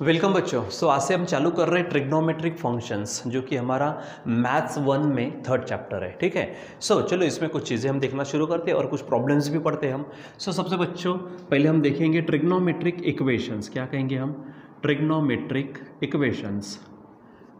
Welcome बच्चों। सो आज से हम चालू कर रहे हैं ट्रिग्नोमेट्रिक फ़ंक्शंस जो कि हमारा मैथ्स वन में थर्ड चैप्टर है ठीक है? सो so, चलो इसमें कुछ चीज़ें हम देखना शुरू करते हैं और कुछ प्रॉब्लम्स भी पढ़ते हैं हम। सो so, सबसे बच्चों पहले हम देखेंगे ट्रिग्नोमेट्रिक इक्वेशंस क्या कहेंगे हम? ट्रिग्नोमेट्रिक इक्वेशंस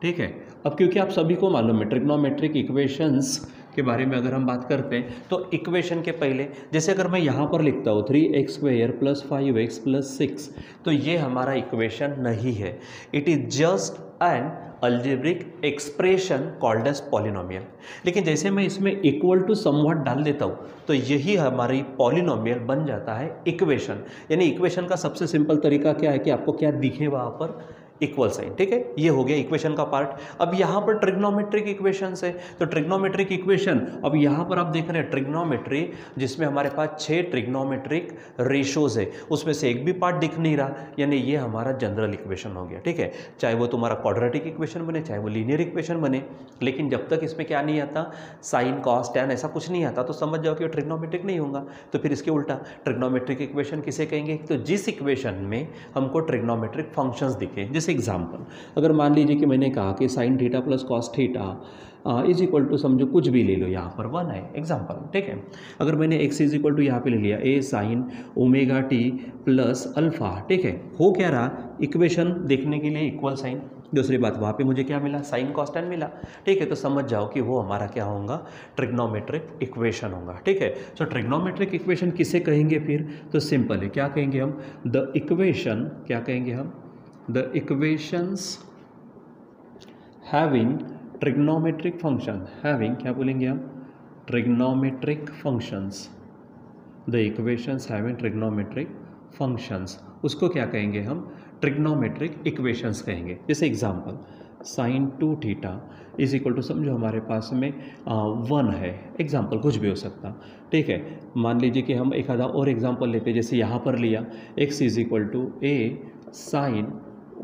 ठीक है? अब क्योंकि आप सभी को मालूम है ट्रिग्नोमेट्रिक इक्वेशंस के बारे में अगर हम बात करते हैं तो इक्वेशन के पहले, जैसे अगर मैं यहाँ पर लिखता हूँ three x square plus five x plus six तो ये हमारा इक्वेशन नहीं है। It is just an algebraic expression called as polynomial लेकिन जैसे मैं इसमें इक्वल टू समवट डाल देता हूँ तो यही हमारी पॉलिनोमियल बन जाता है इक्वेशन यानी इक्वेशन का सबसे सिंपल तरीका क्या है कि आपको क्या दिखे वहाँ पर? इक्वल साइन ठीक है? ये हो गया इक्वेशन का पार्ट अब यहाँ पर ट्रिग्नोमेट्रिक इक्वेशन है. तो ट्रिग्नोमेट्रिक इक्वेशन अब यहाँ पर आप देख रहे हैं ट्रिग्नोमेट्री जिसमें हमारे पास छः ट्रिग्नोमेट्रिक रेशोज है. उसमें से एक भी पार्ट दिख नहीं रहा. यानी ये हमारा जनरल इक्वेशन हो गया, ठीक है? चाहे वो तुम्हारा क्वाड्रेटिक इक्वेशन बने, चाहे वो लीनियर इक्वेशन बने. लेकिन जब तक इसमें क्या नहीं आता साइन कॉस टैन ऐसा कुछ नहीं आता तो समझ जाओ कि ट्रिग्नोमेट्रिक नहीं होगा. तो फिर इसके उल्टा ट्रिग्नोमेट्रिक इक्वेशन किसे कहेंगे? तो जिस इक्वेशन में हमको ट्रिग्नोमेट्रिक फ़ंक्शंस दिखे, जैसे एग्ज़ाम्पल अगर मान लीजिए कि मैंने कहा कि sine theta plus cos theta is equal to समझो कुछ भी ले लो यहाँ पर वन है एग्ज़ाम्पल ठीक है? अगर मैंने एक्स इज़ इक्वल टू यहाँ पर ले लिया A sine omega t plus alpha ठीक है? हो क्या रहा? इक्वेशन देखने के लिए इक्वल साइन दूसरी बात, वहाँ पे मुझे क्या मिला? साइन कॉस्टेंट मिला। ठीक है तो समझ जाओ कि वो हमारा क्या होगा? ट्रिग्नोमेट्रिक इक्वेशन होगा, ठीक है? सो ट्रिग्नोमेट्रिक इक्वेशन किसे कहेंगे फिर? तो सिंपल है, क्या कहेंगे हम? द इक्वेशन क्या कहेंगे हम? The equations having trigonometric function. Having, क्या बोलेंगे हम? Trigonometric functions. The equations having trigonometric functions. उसको क्या कहेंगे हम? ट्रिग्नोमेट्रिक इक्वेशंस कहेंगे। जैसे example sine two theta is equal to समझो हमारे पास में वन है। एग्ज़ाम्पल कुछ भी हो सकता। ठीक है? मान लीजिए कि हम एक आधा और एग्ज़ाम्पल लेते जैसे यहाँ पर लिया। X is equal to A sine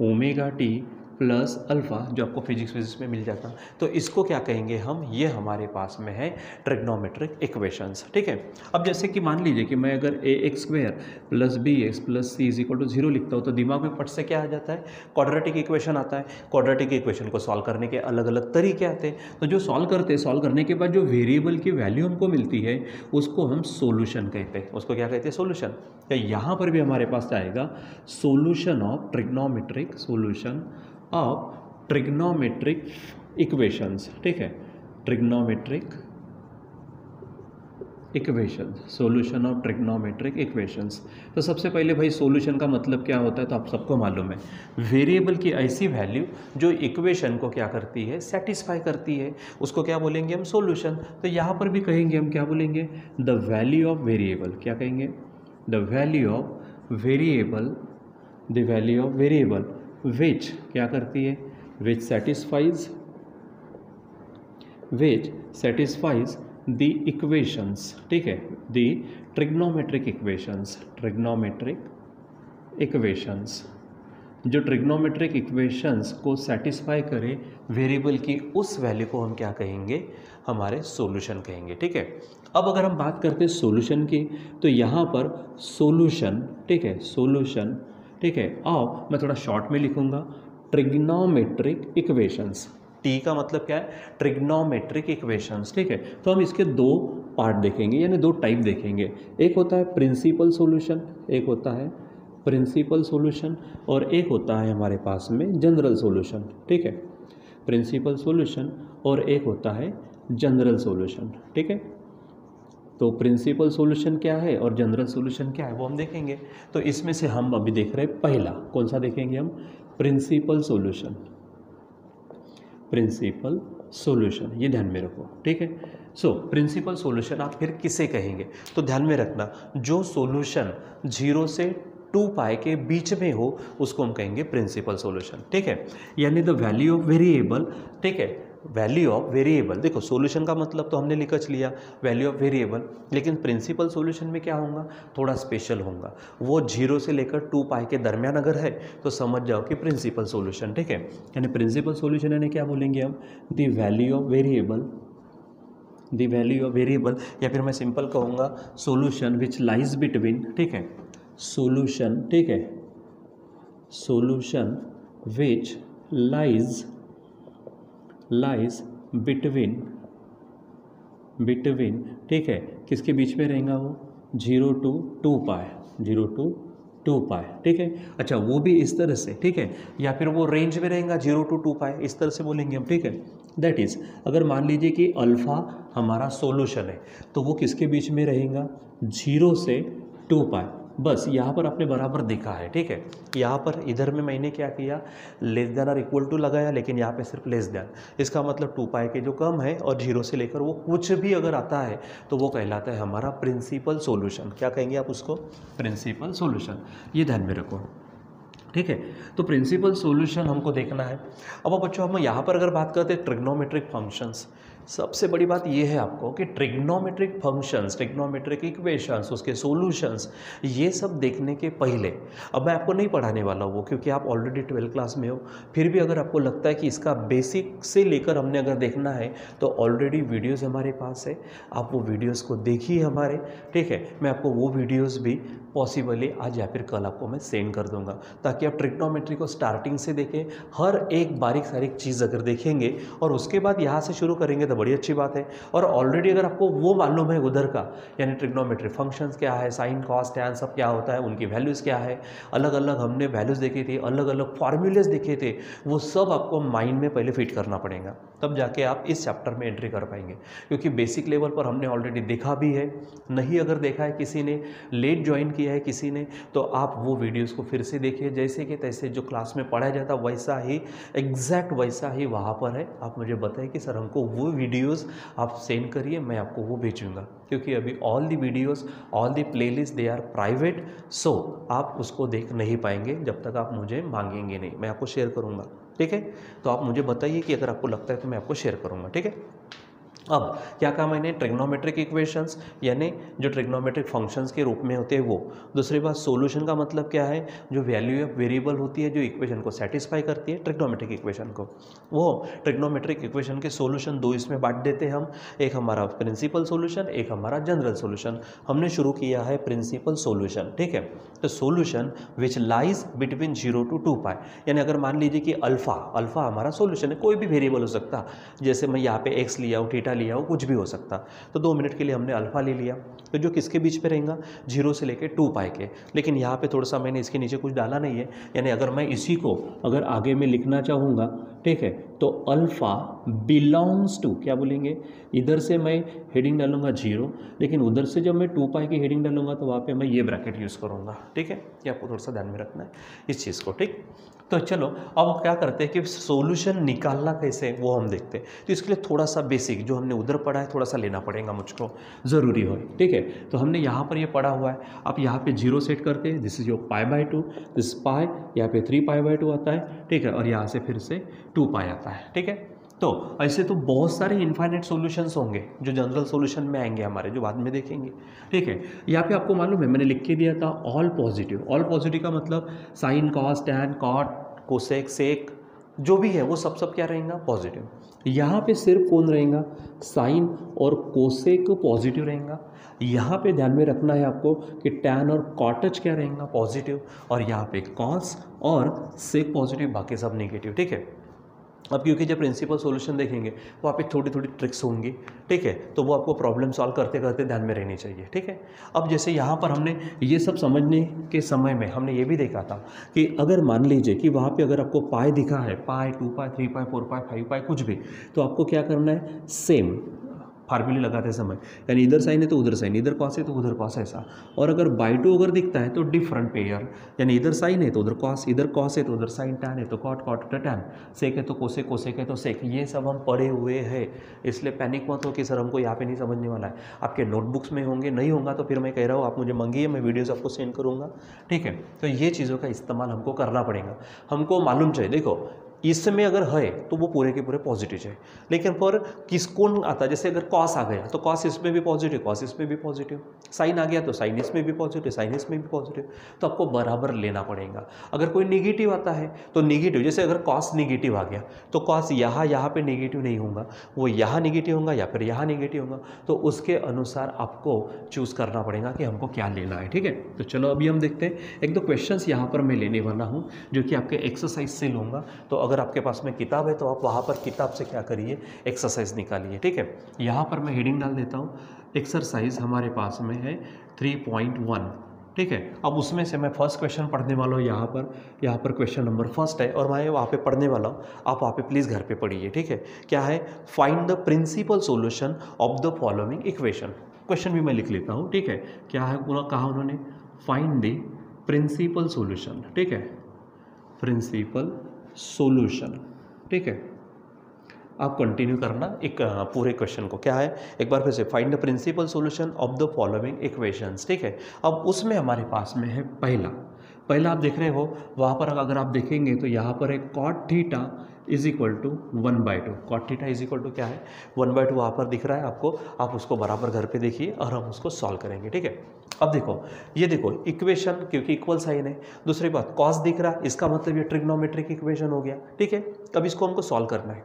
omega t plus alpha जो आपको फिजिक्स फिजिक्स में मिल जाता। तो इसको क्या कहेंगे हम? ये हमारे पास में है ट्रिग्नोमेट्रिक इक्वेशंस, ठीक है? अब जैसे कि मान लीजिए कि मैं अगर a x square plus b x plus c is equal to zero लिखता हूँ तो दिमाग में पट से क्या आ जाता है? क्वाड्रेटिक इक्वेशन आता है। क्वाड्रेटिक इक्वेशन को सॉल्व करने के अलग अलग तरीके आते हैं। तो जो सॉल्व करते हैं, सॉल्व करने के बाद जो वेरिएबल की वैल्यू हमको मिलती है, उसको हम सोल्यूशन कहते हैं। उसको क्या कहते हैं? सोल्यूशन। तो यहाँ पर भी हमारे पास आएगा solution of trigonometric solution of trigonometric equations ठीक है? Trigonometric equation solution of trigonometric equations तो सबसे पहले भाई सॉल्यूशन का मतलब क्या होता है तो आप सबको मालूम है। वेरिएबल की ऐसी वैल्यू जो इक्वेशन को क्या करती है? सेटिस्फाई करती है। उसको क्या बोलेंगे हम? सॉल्यूशन तो यहाँ पर भी कहेंगे हम क्या बोलेंगे? द वैल्यू ऑफ़ वेरिएबल क्या कहेंगे? The value of variable the value of variable which क्या करती है? Which satisfies which satisfies the equations ठीक है? The trigonometric equations trigonometric equations जो ट्रिग्नोमेट्रिक इक्वेशंस को सेटिस्फाई करे वेरिएबल की उस वैल्यू को हम क्या कहेंगे? हमारे सॉल्यूशन कहेंगे, ठीक है? अब अगर हम बात करते हैं सॉल्यूशन की तो यहाँ पर सॉल्यूशन ठीक है? सॉल्यूशन ठीक है, आओ मैं थोड़ा शॉर्ट में लिखूँगा ट्रिग्नोमेट्रिक इक्वेशंस टी का मतलब क्या है? ट्रिग्नोमेट्रिक इक्वेशंस ठीक है? तो हम इसके दो पार्ट देखेंगे, यानी दो टाइप देखेंगे। एक होता है प्रिंसिपल सॉल्यूशन एक होता है प्रिंसिपल सॉल्यूशन और एक होता है हमारे पास में जनरल सॉल्यूशन ठीक है? प्रिंसिपल सॉल्यूशन और एक होता है जनरल सॉल्यूशन ठीक है? तो प्रिंसिपल सॉल्यूशन क्या है और जनरल सॉल्यूशन क्या है, वो हम देखेंगे। तो इसमें से हम अभी देख रहे हैं पहला, कौन सा देखेंगे हम? प्रिंसिपल सॉल्यूशन प्रिंसिपल सॉल्यूशन ये ध्यान में रखो, ठीक है? सो प्रिंसिपल सॉल्यूशन आप फिर किसे कहेंगे? तो ध्यान में रखना, जो सॉल्यूशन ज़ीरो से टू पाई के बीच में हो, उसको हम कहेंगे प्रिंसिपल सॉल्यूशन ठीक है? यानी द वैल्यू ऑफ़ वेरिएबल ठीक है? वैल्यू ऑफ़ वेरिएबल देखो सॉल्यूशन का मतलब तो हमने लिखच लिया वैल्यू ऑफ़ वेरिएबल लेकिन प्रिंसिपल सॉल्यूशन में क्या होगा? थोड़ा स्पेशल होगा। वो ज़ीरो से लेकर टू पाई के दरमियान अगर है तो समझ जाओ कि प्रिंसिपल सॉल्यूशन ठीक है? यानी प्रिंसिपल सॉल्यूशन यानी क्या बोलेंगे हम? The value of variable the value of variable या फिर मैं सिंपल कहूँगा सोल्यूशन विच लाइज बिटवीन ठीक है? सोल्यूशन ठीक है? Solution which lies lies between between ठीक है? किसके बीच में रहेगा वो? Zero to two pi, zero to two pi, ठीक है? अच्छा वो भी इस तरह से, ठीक है? या फिर वो रेंज में रहेगा, ज़ीरो टू टू पाए, इस तरह से बोलेंगे हम, ठीक है? दैट इज़ अगर मान लीजिए कि अल्फ़ा हमारा सोल्यूशन है तो वो किसके बीच में रहेगा? ज़ीरो से टू पाए बस, यहाँ पर आपने बराबर देखा है, ठीक है? यहाँ पर इधर में मैंने क्या किया? लेस देन और इक्वल टू लगाया, लेकिन यहाँ पे सिर्फ़ लेस देन इसका मतलब टू पाई के जो कम है और ज़ीरो से लेकर वो कुछ भी अगर आता है तो वो कहलाता है हमारा प्रिंसिपल सोल्यूशन क्या कहेंगे आप उसको? प्रिंसिपल सोल्यूशन ये ध्यान में रखो, ठीक है? तो प्रिंसिपल सॉल्यूशन हमको देखना है। अब बच्चों, हम यहाँ पर अगर बात करते हैं ट्रिग्नोमेट्रिक फ़ंक्शंस सबसे बड़ी बात यह है आपको कि ट्रिग्नोमेट्रिक फ़ंक्शंस ट्रिग्नोमेट्रिक इक्वेशंस उसके सॉल्यूशंस ये सब देखने के पहले, अब मैं आपको नहीं पढ़ाने वाला हूँ वो, क्योंकि आप ऑलरेडी ट्वेल्थ क्लास में हो, फिर भी अगर आपको लगता है कि इसका बेसिक से लेकर हमने अगर देखना है तो ऑलरेडी वीडियोज़ हमारे पास है, आप वो वीडियोज़ को देखिए हमारे, ठीक है? मैं आपको वो वीडियोज़ भी पॉसिबली आज या फिर कल आपको मैं सेंड कर दूँगा, ताकि आप ट्रिग्नोमेट्री को स्टार्टिंग से देखें, हर एक बारीक सारीक चीज़ अगर देखेंगे, और उसके बाद यहाँ से शुरू करेंगे तो बड़ी अच्छी बात है। और ऑलरेडी अगर आपको वो मालूम है उधर का, यानी ट्रिग्नोमेट्री फ़ंक्शंस क्या है साइन कॉस टैन सब क्या होता है, उनकी वैल्यूज़ क्या है अलग अलग हमने वैल्यूज़ देखे थी अलग अलग फार्मूलेस देखे थे, वो सब आपको माइंड में पहले फिट करना पड़ेगा। तब जाके आप इस चैप्टर में एंट्री कर पाएँगे। क्योंकि बेसिक लेवल पर हमने ऑलरेडी देखा भी है। नहीं अगर देखा है किसी ने लेट ज्वाइन किया है किसी ने तो आप वो वीडियोस को फिर से देखिए। जैसे कि तैसे जो क्लास में पढ़ाया जाता, वैसा ही एग्जैक्ट वैसा ही वहाँ पर है। आप मुझे बताएँ कि सर, हमको वो वीडियोज़ आप सेंड करिए, मैं आपको वो भेजूँगा। क्योंकि अभी all the videos all the playlist they are private so आप उसको देख नहीं पाएँगे जब तक आप मुझे मांगेंगे नहीं। मैं आपको शेयर करूँगा। ठीक है? तो आप मुझे बताइए कि अगर आपको लगता है तो मैं आपको शेयर करूँगा, ठीक है? अब, क्या कहा मैंने ट्रिग्नोमेट्रिक इक्वेशंस यानी जो ट्रिग्नोमेट्रिक फ़ंक्शंस के रूप में होते हैं वो। दूसरी बात सॉल्यूशन का मतलब क्या है? जो वैल्यू ऑफ़ वेरिएबल होती है, जो इक्वेशन को सेटिस्फाई करती है ट्रिग्नोमेट्रिक इक्वेशन को। वो ट्रिग्नोमेट्रिक इक्वेशन के सॉल्यूशन दो इसमें बांट देते हैं हम। एक हमारा प्रिंसिपल सोल्यूशन एक हमारा जनरल सोल्यूशन हमने शुरू किया है प्रिंसिपल सोल्यूशन ठीक है? तो solution which lies between zero to two pi यानी अगर मान लीजिए कि अल्फ़ा अल्फ़ा हमारा सोल्यूशन है, कोई भी वेरिएबल हो सकता। जैसे मैं यहाँ पे एक्स लिया हूँ टीटा लिया हो, कुछ भी हो सकता। तो दो मिनट के लिए हमने अल्फ़ा ले लिया। तो जो किसके बीच पे रहेगा? ज़ीरो से लेके टू पाई के। लेकिन यहाँ पे थोड़ा सा मैंने इसके नीचे कुछ डाला नहीं है। यानी अगर मैं इसी को अगर आगे में लिखना चाहूँगा, ठीक है? तो अल्फ़ा बिलोंग्स टू, क्या बोलेंगे? इधर से मैं हेडिंग डालूँगा ज़ीरो। लेकिन उधर से जब मैं टू पाई की हेडिंग डालूँगा तो वहाँ पे मैं ये ब्रैकेट यूज़ करूँगा। ठीक है? ये आपको थोड़ा सा ध्यान में रखना है इस चीज़ को, ठीक? तो चलो, अब क्या करते हैं कि सोल्यूशन निकालना कैसे है, वो हम देखते हैं। तो इसके लिए थोड़ा सा बेसिक जो हमने उधर पढ़ा है थोड़ा सा लेना पड़ेगा मुझको। ज़रूरी हो, ठीक है? तो हमने यहाँ पर ये यह पढ़ा हुआ है। आप यहाँ पे ज़ीरो सेट करते हैं। This is your pi by two this pi यहाँ पे थ्री पाई बाय टू आता है, ठीक है? और यहाँ से फिर से टू पाई आता है, ठीक है? तो ऐसे तो बहुत सारे इन्फाइनेट सॉल्यूशंस होंगे जो जनरल सॉल्यूशन में आएँगे हमारे, जो बाद में देखेंगे। ठीक है? यहाँ पे आपको मालूम है, मैंने लिख के दिया था ऑल पॉजिटिव ऑल पॉजिटिव का मतलब sine cos tan cot cosec sec जो भी है, वो सब सब क्या रहेगा? पॉजिटिव यहाँ पे सिर्फ़ कौन रहेगा? साइन और कोसेक पॉजिटिव रहेगा। यहाँ पे ध्यान में रखना है आपको कि टैन और कॉटच क्या रहेगा? पॉजिटिव और यहाँ पे कॉस और सेक पॉजिटिव बाकी सब नेगेटिव ठीक है? अब क्योंकि जब प्रिंसिपल सॉल्यूशन देखेंगे, वहाँ पे थोड़ी थोड़ी ट्रिक्स होंगी, ठीक है? तो वो आपको प्रॉब्लम सॉल्व करते करते ध्यान में रहनी चाहिए, ठीक है? अब जैसे यहाँ पर हमने ये सब समझने के समय में हमने ये भी देखा था कि अगर मान लीजिए कि वहाँ पे अगर आपको पाए दिखा है पाए टू पाए three pi four pi five पाए कुछ भी तो आपको क्या करना है? सेम फार्मूले लगाते समय। यानी इधर साइन है तो उधर साइन, इधर कॉस है तो उधर कॉस ऐसा। और अगर बाई टू अगर दिखता है तो डिफरेंट पेयर यानी इधर साइन है तो उधर कॉस इधर कॉस है तो उधर साइन टैन है तो कॉट कॉट टैन सेक है तो कोसे कोसे है तो सेक ये सब हम पढ़े हुए हैं। इसलिए पैनिक मत हो कि सर हमको यहाँ पे नहीं समझने वाला है। आपके नोटबुक्स में होंगे, नहीं होगा तो फिर मैं कह रहा हूँ, आप मुझे मंगिए, मैं वीडियोज़ आपको सेंड करूँगा। ठीक है? तो ये चीज़ों का इस्तेमाल हमको करना पड़ेगा। हमको मालूम चाहिए, देखो इसमें अगर है तो वो पूरे के पूरे पॉजिटिव है। लेकिन पर किस कौन आता, जैसे अगर कॉस आ गया तो कॉस इसमें भी पॉजिटिव कॉस इसमें भी पॉजिटिव साइन आ गया तो साइन इसमें भी पॉजिटिव साइन इसमें भी पॉजिटिव तो आपको बराबर लेना पड़ेगा। अगर कोई निगेटिव आता है तो निगेटिव जैसे अगर कॉस निगेटिव आ गया तो कॉस यहाँ यहाँ पर निगेटिव नहीं होगा। वो यहाँ निगेटिव होगा या फिर यहाँ निगेटिव होगा। तो उसके अनुसार आपको चूज़ करना पड़ेगा कि हमको क्या लेना है, ठीक है? तो चलो अभी हम देखते हैं। एक दो क्वेश्चन यहाँ पर मैं लेने वाला हूँ, जो कि आपके एक्सरसाइज से लूँगा। तो अगर आपके पास में किताब है तो आप वहाँ पर किताब से क्या करिए? एक्सरसाइज निकालिए, ठीक है? यहाँ पर मैं हेडिंग डाल देता हूँ। एक्सरसाइज हमारे पास में है थ्री पॉइंट वन ठीक है? अब उसमें से मैं फ़र्स्ट क्वेश्चन पढ़ने वाला हूँ यहाँ पर। यहाँ पर क्वेश्चन नंबर फ़र्स्ट है और मैं वहाँ पे पढ़ने वाला हूँ। आप वहाँ पे प्लीज़ घर पे पढ़िए, ठीक है? क्या है? Find the principal solution of the following equation question भी मैं लिख लेता हूँ, ठीक है? क्या है कहा उन्होंने? फाइंड द प्रिंसिपल सोल्यूशन ठीक है? प्रिंसिपल सॉल्यूशन ठीक है? आप कंटिन्यू करना एक पूरे क्वेश्चन को। क्या है? एक बार फिर से find the principal solution of the following equations ठीक है? अब उसमें हमारे पास में है पहला पहला आप देख रहे हो, वहाँ पर अगर आप देखेंगे तो यहाँ पर है cot theta is equal to one by two cot theta is equal to क्या है? वन बाई टू वहाँ पर दिख रहा है आपको। आप उसको बराबर घर पे देखिए और हम उसको सॉल्व करेंगे, ठीक है? अब देखो, ये देखो इक्वेशन क्योंकि इक्वल साइन है। दूसरी बात कॉस दिख रहा है इसका मतलब ये ट्रिग्नोमेट्रिक इक्वेशन हो गया, ठीक है? अब इसको हमको सॉल्व करना है।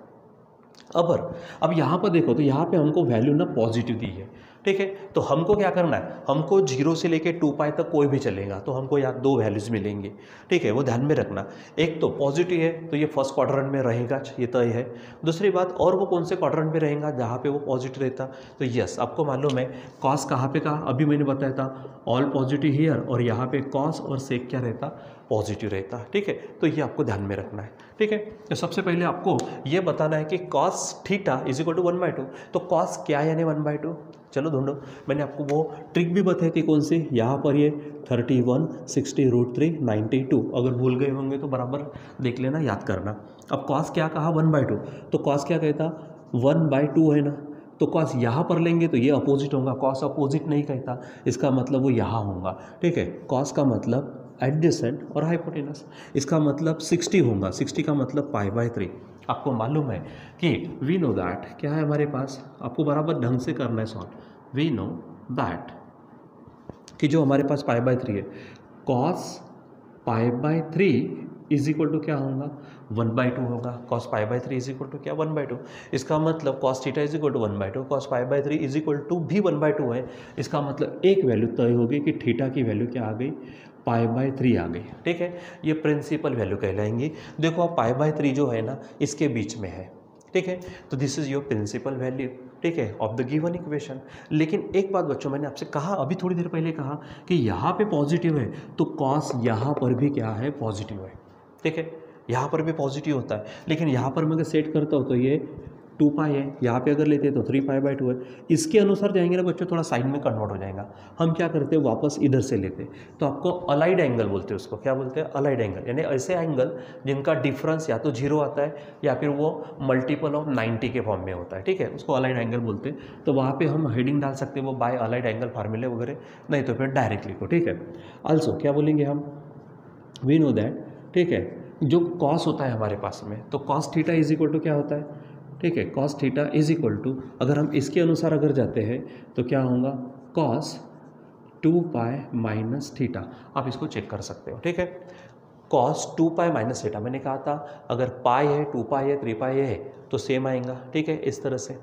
अबर अब यहाँ पर देखो तो यहाँ पे हमको वैल्यू ना पॉजिटिव दी है। ठीक है? तो हमको क्या करना है? हमको ज़ीरो से लेके टू पाई तक कोई भी चलेगा तो हमको यहाँ दो वैल्यूज़ मिलेंगे। ठीक है? वो ध्यान में रखना। एक तो पॉजिटिव है तो ये फ़र्स्ट क्वाड्रेंट में रहेगा, ये तय है। दूसरी बात, और वो कौन से क्वाड्रेंट में रहेगा, जहाँ पे वो पॉजिटिव रहता? तो यस आपको मालूम है कॉस कहाँ पे कहा? अभी मैंने बताया था ऑल पॉजिटिव हीयर और यहाँ पे कॉस और सेक क्या रहता? पॉजिटिव रहता। है ठीक है? तो ये आपको ध्यान में रखना है। ठीक है? तो सबसे पहले आपको ये बताना है कि cos theta is equal to one by two तो कॉस क्या यानी वन बाई टू चलो ढूंढो। मैंने आपको वो ट्रिक भी बताई थी कौन सी? यहाँ पर ये thirty one sixty root three ninety two अगर भूल गए होंगे तो बराबर देख लेना, याद करना। अब कॉस क्या कहा? वन बाई टू तो कॉस क्या कहता? वन बाई टू है ना? तो कॉस यहाँ पर लेंगे तो ये अपोजिट होगा। कॉस अपोजिट नहीं कहता। इसका मतलब वो यहाँ होगा। ठीक है? कॉस का मतलब एडजेसेंट और हाइपोटेनस। इसका मतलब 60 होगा। 60 का मतलब पाई बाय थ्री। आपको मालूम है कि वी नो दैट क्या है हमारे पास? आपको बराबर ढंग से करना है सॉल्व वी नो दैट कि जो हमारे पास पाई बाय थ्री है cos pi by three is equal to क्या होगा? वन बाई टू होगा। Cos pi by three is equal to क्या? One by two. इसका मतलब cos theta is equal to one by two. Cos pi by three is equal to भी one by two है। इसका मतलब एक value तय होगी कि थीटा की वैल्यू क्या आ गई? पाई बाय थ्री आ गई। ठीक है? ये प्रिंसिपल वैल्यू कहलाएँगी। देखो आप पाई बाय थ्री जो है ना, इसके बीच में है। ठीक है? तो this is your principal value ठीक है? ऑफ़ द गिवन इक्वेशन लेकिन एक बात बच्चों, मैंने आपसे कहा, अभी थोड़ी देर पहले कहा कि यहाँ पे पॉजिटिव है तो कॉस यहाँ पर भी क्या है? पॉजिटिव है। ठीक है? यहाँ पर भी पॉजिटिव होता है। लेकिन यहाँ पर मैं अगर सेट करता हूँ तो ये टू पाई है, यहाँ पे अगर लेते हैं तो थ्री पाई बाई टू है। इसके अनुसार जाएँगे ना बच्चों, थोड़ा साइन में कन्वर्ट हो जाएगा। हम क्या करते हैं, वापस इधर से लेते हैं। तो आपको अलाइड एंगल बोलते हैं उसको। क्या बोलते हैं? अलाइड एंगल यानी ऐसे एंगल जिनका डिफरेंस या तो ज़ीरो आता है, या फिर वो मल्टीपल ऑफ़ नाइन्टी के फॉर्म में होता है। ठीक है? उसको अलाइड एंगल बोलते हैं। तो वहाँ पर हम हेडिंग डाल सकते हैं वो बाय अलाइड एंगल फार्मूले वगैरह। नहीं तो फिर डायरेक्ट लिखो ठीक है? ऑल्सो क्या बोलेंगे हम? वी नो दैट ठीक है? जो कॉस होता है हमारे पास में तो cos theta is equal to क्या होता है? ठीक है cos theta is equal to अगर हम इसके अनुसार अगर जाते हैं तो क्या होगा? Cos two pi minus theta आप इसको चेक कर सकते हो, ठीक है? Cos two pi minus theta मैंने कहा था, अगर पाई है टू पाई है थ्री पाई है तो सेम आएगा, ठीक है? इस तरह से।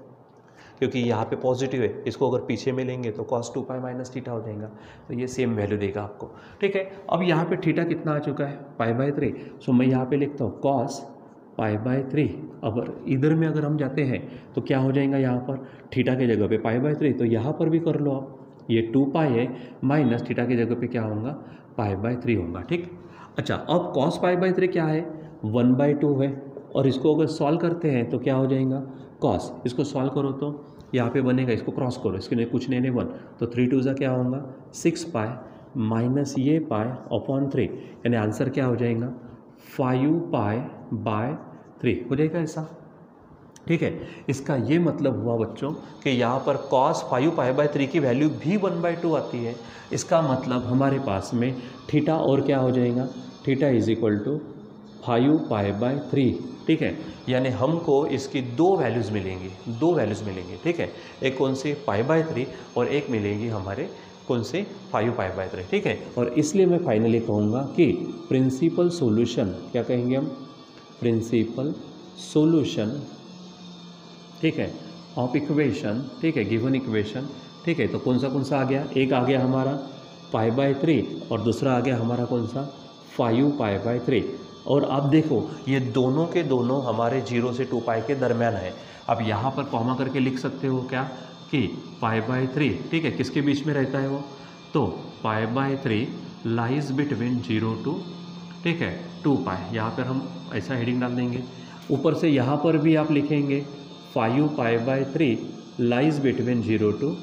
क्योंकि यहाँ पे पॉजिटिव है, इसको अगर पीछे में लेंगे तो cos two pi minus theta हो जाएगा। तो ये सेम वैल्यू देगा आपको, ठीक है? अब यहाँ पे थीटा कितना आ चुका है? पाई बाय थ्री सो मैं यहाँ पे लिखता हूँ कॉस पाई बाय थ्री। अगर इधर में अगर हम जाते हैं तो क्या हो जाएगा यहाँ पर? थीटा के जगह पे पाई बाय थ्री तो यहाँ पर भी कर लो आप। ये टू पाई है, माइनस थीटा के जगह पे क्या होगा? पाई बाय थ्री होगा, ठीक? अच्छा अब कॉस पाई बाय थ्री क्या है? वन बाई टू है। और इसको अगर सॉल्व करते हैं तो क्या हो जाएगा? कॉस इसको सॉल्व करो तो यहाँ पे बनेगा, इसको क्रॉस करो। इसके लिए कुछ नहीं वन तो थ्री टू ज़ा क्या होगा? सिक्स पाए माइनस ये पाए अपॉन थ्री यानी आंसर क्या हो जाएगा? फाइव पाए बाय थ्री हो जाएगा ऐसा? ठीक है? इसका ये मतलब हुआ बच्चों कि यहाँ पर cos five pi by three की वैल्यू भी वन बाई टू आती है। इसका मतलब हमारे पास में थीटा और क्या हो जाएगा? Theta is equal to five pi by three ठीक है? यानी हमको इसकी दो वैल्यूज़ मिलेंगी। दो वैल्यूज़ मिलेंगी। ठीक है? एक कौन सी? पाई बाय थ्री और एक मिलेंगी हमारे कौन से? फाइव पाई बाय थ्री ठीक है? और इसलिए मैं फाइनली कहूँगा कि प्रिंसिपल सोल्यूशन क्या कहेंगे हम? प्रिंसिपल सॉल्यूशन ठीक है ऑफ़ इक्वेशन ठीक है गिवन इक्वेशन ठीक है तो कौन सा कौन सा आ गया? एक आ गया हमारा पाई बाय थ्री और दूसरा आ गया हमारा कौन सा? फाइव पाई बाय थ्री और आप देखो, ये दोनों के दोनों हमारे ज़ीरो से टू पाई के दरमियान है। अब यहाँ पर कॉमा करके लिख सकते हो क्या? कि पाई बाय थ्री ठीक है, किसके बीच में रहता है वो? तो pi by three lies between zero to ठीक है टू पाई यहाँ पर हम ऐसा हेडिंग डाल देंगे। ऊपर से यहाँ पर भी आप लिखेंगे five pi by three lies between zero to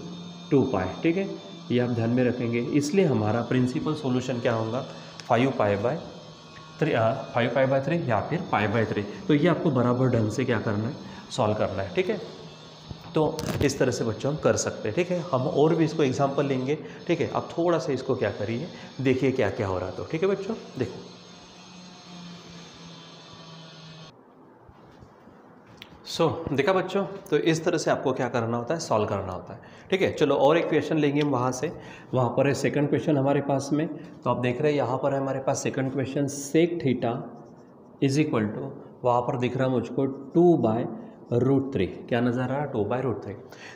two pi ठीक है? ये आप ध्यान में रखेंगे। इसलिए हमारा प्रिंसिपल सॉल्यूशन क्या होगा? Five pi by three five pi by three या फिर पाई बाय थ्री तो ये आपको बराबर ढंग से क्या करना है? सॉल्व करना है, ठीक है? तो इस तरह से बच्चों हम कर सकते हैं, ठीक है? हम और भी इसको एग्ज़ाम्पल लेंगे, ठीक है? आप थोड़ा सा इसको क्या करिए, देखिए क्या क्या हो रहा तो ठीक है बच्चों? देखो। सो so, देखा बच्चों तो इस तरह से आपको क्या करना होता है? सॉल्व करना होता है। ठीक है? चलो और एक क्वेश्चन लेंगे हम वहाँ से। वहाँ पर है सेकंड क्वेश्चन हमारे पास में। तो आप देख रहे हैं यहाँ पर है हमारे पास second question sec theta is equal to वहाँ पर दिख रहा मुझको टू बाय रूट थ्री क्या नज़र? आ रहा है टू बाय रूट थ्री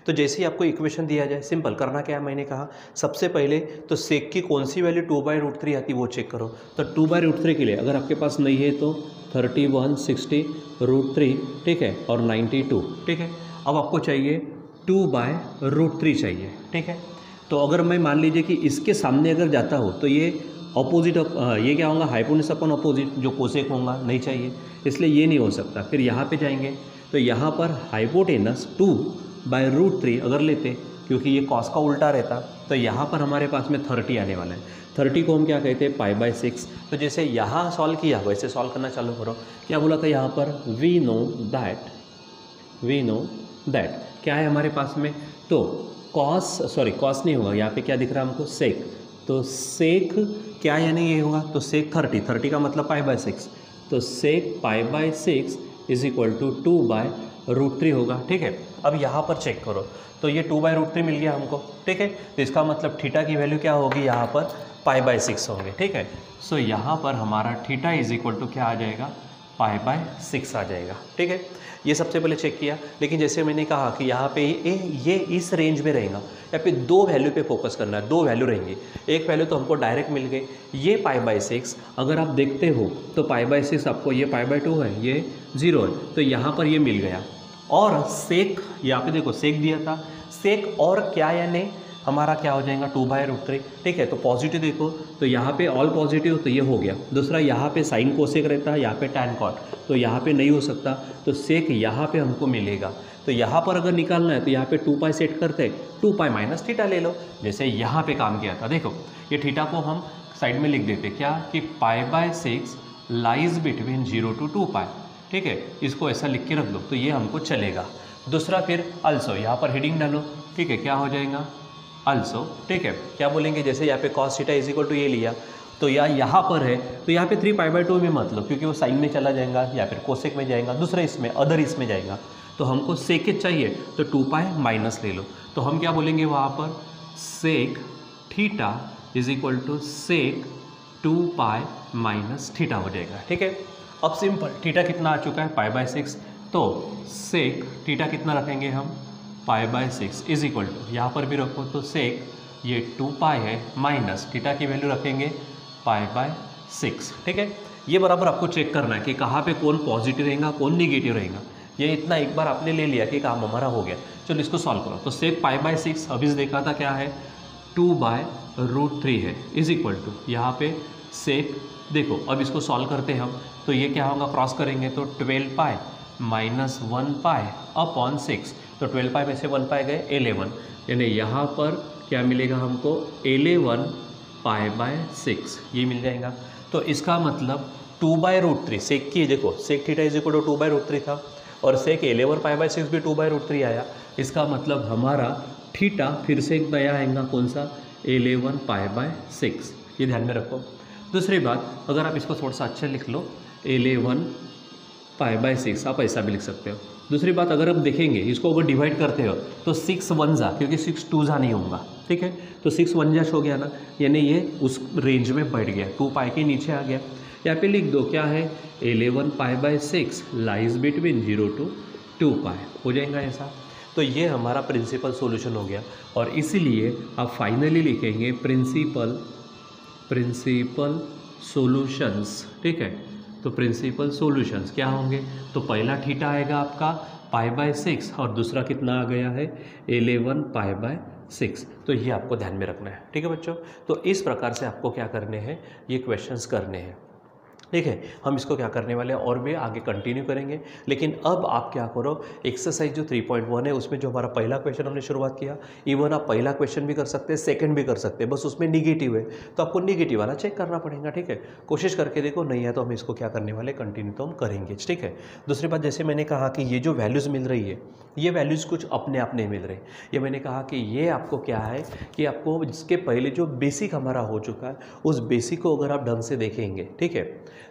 तो जैसे ही आपको इक्वेशन दिया जाए सिंपल करना क्या है? मैंने कहा, सबसे पहले तो सेक की कौन सी value two by root three आती वो चेक करो। तो टू बाय रूट थ्री के लिए, अगर आपके पास नहीं है तो thirty one sixty root three ठीक है? और नाइन्टी टू ठीक है? अब आपको चाहिए टू बाय रूट थ्री चाहिए, ठीक है? तो अगर मैं मान लीजिए कि इसके सामने अगर जाता हो तो ये अपोजिट ये क्या होगा? हाइपोनिस अपन अपोजिट जो कोसेक होगा, नहीं चाहिए। इसलिए ये नहीं हो सकता। फिर यहाँ पे जाएँगे। तो यहाँ पर hypotenuse two by root three अगर लेते, क्योंकि ये कॉस का उल्टा रहता तो यहाँ पर हमारे पास में थर्टी आने वाला है। थर्टी को हम क्या कहते हैं? पाई बाय सिक्स तो जैसे यहाँ सॉल्व किया, वैसे सॉल्व करना चालू करो। क्या बोला था यहाँ पर? We know that we know that क्या है हमारे पास में? तो कॉस सॉरी कॉस नहीं होगा। यहाँ पे क्या दिख रहा है हमको? सेक तो सेक क्या यानी ये होगा? तो सेक थर्टी थर्टी का मतलब पाई बाय सिक्स तो sec pi by six is equal to two by root three होगा ठीक है? अब यहाँ पर चेक करो। तो ये टू बाय रूट थ्री मिल गया हमको ठीक है? तो इसका मतलब थीटा की वैल्यू क्या होगी? यहाँ पर पाई बाय सिक्स होंगे ठीक है? सो so, यहाँ पर हमारा थीटा इज़ इक्वल टू क्या आ जाएगा? पाई बाय सिक्स आ जाएगा। ठीक है? ये सबसे पहले चेक किया। लेकिन जैसे मैंने कहा कि यहाँ पे ये ये इस रेंज में रहेगा। या फिर दो वैल्यू पे फोकस करना है, दो वैल्यू रहेंगी। एक वैल्यू तो हमको डायरेक्ट मिल गई ये पाई बाय सिक्स अगर आप देखते हो तो पाई बाय सिक्स आपको ये पाई बाय टू है, ये ज़ीरो है। तो यहाँ पर ये मिल गया। और सेक यहाँ पे देखो सेक दिया था। सेक और क्या यानी हमारा क्या हो जाएगा? टू बाय रूट थ्री ठीक है तो पॉजिटिव देखो तो यहाँ पे ऑल पॉजिटिव तो ये हो गया. दूसरा, यहाँ पे साइन कोसेक रहता है, यहाँ पे टैन कॉट तो यहाँ पे नहीं हो सकता. तो सेक यहाँ पे हमको मिलेगा. तो यहाँ पर अगर निकालना है तो यहाँ पे टू पाई सेट करते टू पाई माइनस थीटा ले लो. जैसे यहाँ पे काम किया था. देखो, ये थीटा को हम साइड में लिख देते क्या? कि pi by six lies between zero to two pi ठीक है? इसको ऐसा लिख के रख दो तो ये हमको चलेगा. दूसरा, फिर अल्सो यहाँ पर हेडिंग डालो. ठीक है, क्या हो जाएगा? अल्सो ठीक है, क्या बोलेंगे, जैसे यहाँ पे cos theta is equal to ये लिया तो या यहाँ पर है तो यहाँ पे थ्री पाई बाई टू में मतलब क्योंकि वो साइन में चला जाएगा, या फिर कोसेक में जाएगा, दूसरे इसमें अदर इसमें जाएगा। तो हमको सेक चाहिए तो टू पाई माइनस ले लो। तो हम क्या बोलेंगे वहाँ पर? Sec theta is equal to sec two pi minus theta हो जाएगा, ठीक है? अब सिंपल थीटा कितना आ चुका है? पाई बाय सिक्स तो सेक थीटा कितना रखेंगे हम? Pi by six is equal to, यहाँ पर भी रखो तो सेक ये टू पाई है माइनस थीटा की वैल्यू रखेंगे पाई बाय सिक्स, ठीक है? ये बराबर आपको चेक करना है कि कहाँ पे कौन पॉजिटिव रहेगा, कौन निगेटिव रहेगा। ये इतना एक बार आपने ले लिया कि काम हमारा हो गया। चलो इसको सॉल्व करो। तो सेक पाई बाय सिक्स अभी देखा था क्या है? टू बाय रूट थ्री है, इज़ इक्वल टू, यहाँ पे सेक देखो, अब इसको सॉल्व करते हैं हम। तो ये क्या होगा क्रॉस करेंगे तो twelve pi minus one pi upon six. तो ट्वेल्व पाई में से वन पाए गए एलेवन यानी यहाँ पर क्या मिलेगा हमको? एलेवन पाए बाय सिक्स ये मिल जाएगा। तो इसका मतलब two by root three sec की देखो sec theta is equal to two by root three था, और sec eleven pi by six भी टू बाय रूट थ्री आया। इसका मतलब हमारा थीटा फिर से एक नया आएगा, कौन सा? एलेवन पाई बाय सिक्स ये ध्यान में रखो। दूसरी बात, अगर आप इसको थोड़ा सा अच्छा लिख लो एलेवन पाई बाय सिक्स आप ऐसा भी लिख सकते हो। दूसरी बात, अगर आप देखेंगे, इसको अगर डिवाइड करते हो तो सिक्स वन जा, क्योंकि सिक्स टू जा नहीं होगा, ठीक है? तो सिक्स वन जा हो गया ना, यानी ये उस रेंज में बैठ गया टू पाई के नीचे आ गया। यहाँ पे लिख दो, क्या है? Eleven pi by six lies between zero to two pi हो जाएगा ऐसा। तो ये हमारा प्रिंसिपल सॉल्यूशन हो गया, और इसीलिए आप फाइनली लिखेंगे प्रिंसिपल प्रिंसिपल सॉल्यूशंस ठीक है? तो प्रिंसिपल सॉल्यूशंस क्या होंगे? तो पहला थीटा आएगा आपका पाई बाय सिक्स और दूसरा कितना आ गया है? एलेवन पाई बाय सिक्स तो ये आपको ध्यान में रखना है। ठीक है बच्चों? तो इस प्रकार से आपको क्या करने हैं? ये क्वेश्चंस करने हैं। ठीक है, हम इसको क्या करने वाले हैं? और भी आगे कंटिन्यू करेंगे। लेकिन अब आप क्या करो एक्सरसाइज जो 3.1 है, उसमें जो हमारा पहला क्वेश्चन हमने शुरुआत किया इवन आप पहला क्वेश्चन भी कर सकते हैं सेकंड भी कर सकते हैं, बस उसमें निगेटिव है। तो आपको निगेटिव वाला चेक करना पड़ेगा, ठीक है? कोशिश करके देखो, नहीं है तो हम इसको क्या करने वाले कंटिन्यू तो हम करेंगे, ठीक है? दूसरी बात, जैसे मैंने कहा कि ये जो वैल्यूज़ मिल रही है, ये वैल्यूज़ कुछ अपने आप नहीं मिल रहे। ये मैंने कहा कि ये आपको क्या है कि आपको जिसके पहले जो बेसिक हमारा हो चुका है, उस बेसिक को अगर आप ढंग से देखेंगे, ठीक है?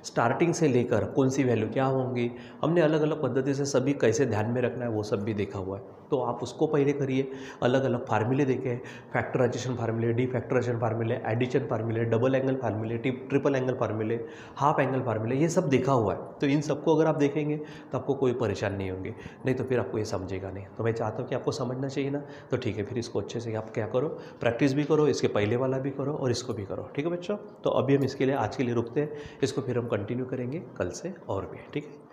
स्टार्टिंग से लेकर कौन सी वैल्यू क्या होंगी, हमने अलग अलग पद्धति से सभी कैसे ध्यान में रखना है, वो सब भी देखा हुआ है। तो आप उसको पहले करिए अलग अलग फार्मूले देखें फैक्टराइजेशन फार्मूले डी फैक्टराइजेशन फार्मूले एडिशन फार्मूले डबल एंगल फार्मूले ट्रिपल एंगल फार्मूले हाफ़ एंगल फार्मूले ये सब देखा हुआ है। तो इन सबको अगर आप देखेंगे तो आपको कोई परेशान नहीं होंगे, नहीं तो फिर आपको ये समझेगा नहीं। तो मैं चाहता हूँ कि आपको समझना चाहिए ना तो ठीक है, फिर इसको अच्छे से आप क्या करो प्रैक्टिस भी करो, इसके पहले वाला भी करो और इसको भी करो। ठीक है बच्चों? तो अभी हम इसके लिए आज के लिए रुकते हैं, इसको फिर हम कंटिन्यू करेंगे कल से और भी ठीक है?